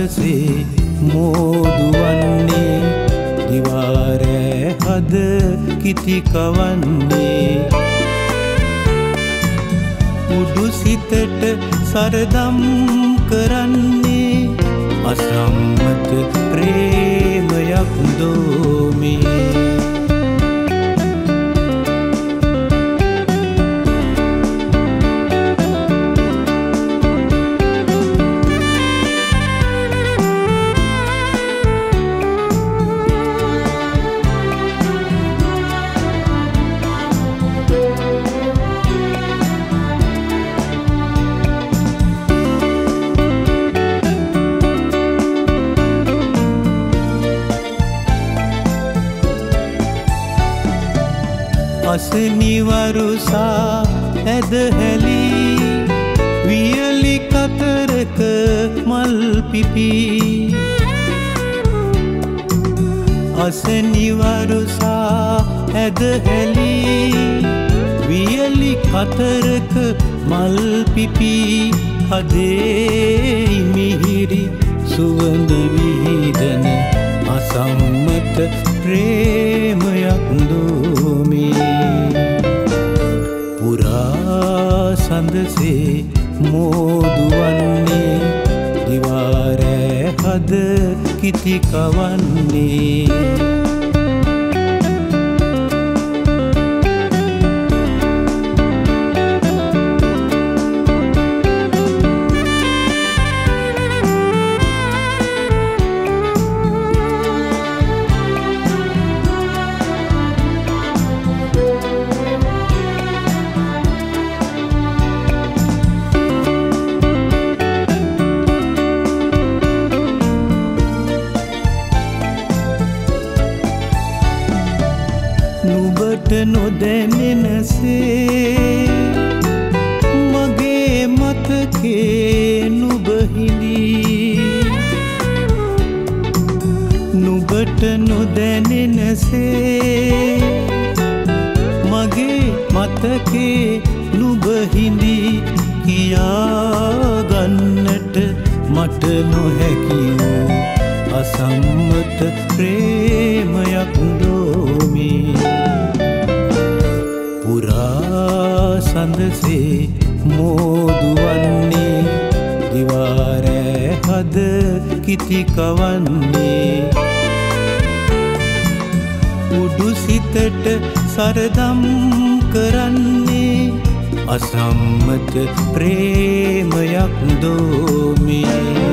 සඳසේ මෝදුවන්නේ. දිවාරෑ හද කිතිකවන්නේ උඩු සිතට සරදම් කරන්නේ අසම්මත අසනිවරුසා ඇදහැලී. වියලි කතරක මල් පිපි. අසනිවරුසා ඇදහැලී. වියලි කතරක මල් පිපි. හදේ මිහිරි සුවඳ විහිදන අසම්මත ප්‍රේමයක් සඳසේ මෝදුවන්නේ දිවාරෑ හද කිතිකවන්නේ නුබට නොදැනෙනසේ මගේ මතකේ නුබහිදී නුබට නොදැනෙනසේ මගේ මතකේ නුබහිදී කියාගන්නට මට නොහැකි වූ අසම්මත ප්‍රේමයක් දෝමී. පුරා සඳසේ මෝදුවන්නේ දිවාරෑ හද කිතිකවන්නේ උඩු සිතට සරදම් කරන්නේ අසම්මත ප්‍රේමයක් දෝමේ.